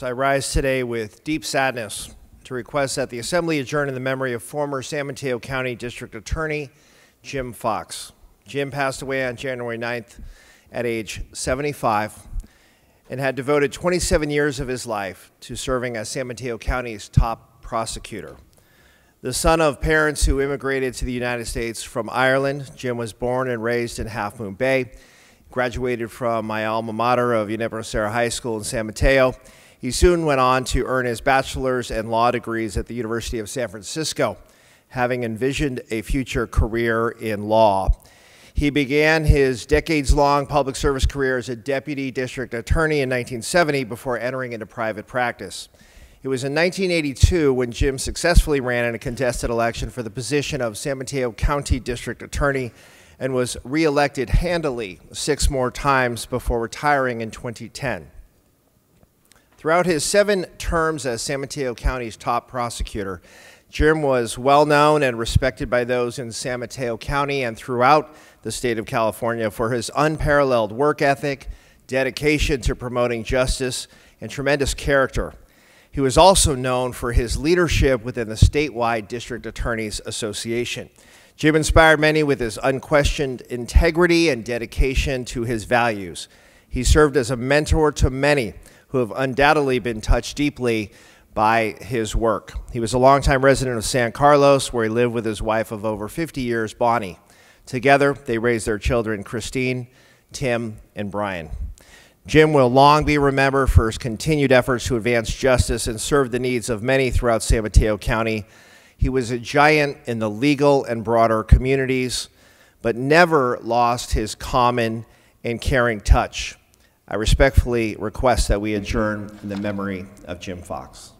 I rise today with deep sadness to request that the Assembly adjourn in the memory of former San Mateo County District Attorney Jim Fox. Jim passed away on January 9th at age 75 and had devoted 27 years of his life to serving as San Mateo County's top prosecutor. The son of parents who immigrated to the United States from Ireland, Jim was born and raised in Half Moon Bay, graduated from my alma mater of Serra High School in San Mateo, he soon went on to earn his bachelor's and law degrees at the University of San Francisco, having envisioned a future career in law. He began his decades long public service career as a deputy district attorney in 1970 before entering into private practice. It was in 1982 when Jim successfully ran in a contested election for the position of San Mateo County District Attorney and was reelected handily six more times before retiring in 2010. Throughout his seven terms as San Mateo County's top prosecutor, Jim was well known and respected by those in San Mateo County and throughout the state of California for his unparalleled work ethic, dedication to promoting justice, and tremendous character. He was also known for his leadership within the statewide District Attorneys Association. Jim inspired many with his unquestioned integrity and dedication to his values. He served as a mentor to many who have undoubtedly been touched deeply by his work. He was a longtime resident of San Carlos, where he lived with his wife of over 50 years, Bonnie. Together, they raised their children, Christine, Tim, and Brian. Jim will long be remembered for his continued efforts to advance justice and serve the needs of many throughout San Mateo County. He was a giant in the legal and broader communities, but never lost his common and caring touch. I respectfully request that we adjourn in the memory of Jim Fox.